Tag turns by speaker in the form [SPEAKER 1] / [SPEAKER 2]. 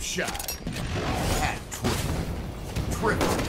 [SPEAKER 1] shot. Hat trick. Triple